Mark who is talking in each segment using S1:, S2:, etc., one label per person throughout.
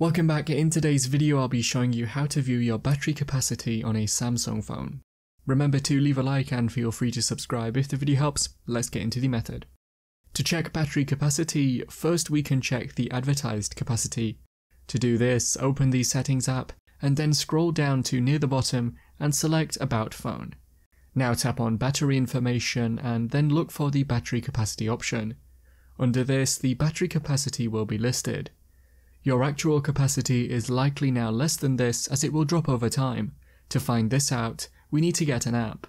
S1: Welcome back, in today's video I'll be showing you how to view your battery capacity on a Samsung phone. Remember to leave a like and feel free to subscribe if the video helps, let's get into the method. To check battery capacity, first we can check the advertised capacity. To do this, open the settings app and then scroll down to near the bottom and select about phone. Now tap on battery information and then look for the battery capacity option. Under this, the battery capacity will be listed. Your actual capacity is likely now less than this as it will drop over time. To find this out, we need to get an app.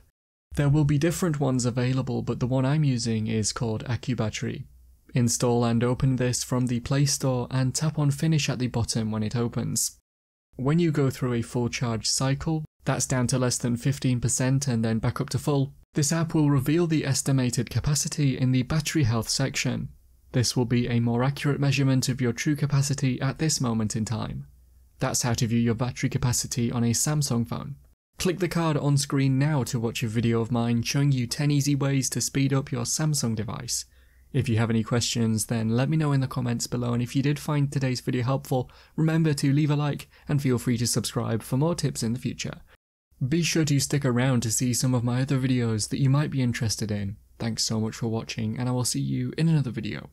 S1: There will be different ones available but the one I'm using is called AccuBattery. Install and open this from the Play Store and tap on finish at the bottom when it opens. When you go through a full charge cycle, that's down to less than 15% and then back up to full, this app will reveal the estimated capacity in the battery health section. This will be a more accurate measurement of your true capacity at this moment in time. That's how to view your battery capacity on a Samsung phone. Click the card on screen now to watch a video of mine showing you 10 easy ways to speed up your Samsung device. If you have any questions then let me know in the comments below and if you did find today's video helpful, remember to leave a like and feel free to subscribe for more tips in the future. Be sure to stick around to see some of my other videos that you might be interested in. Thanks so much for watching and I will see you in another video.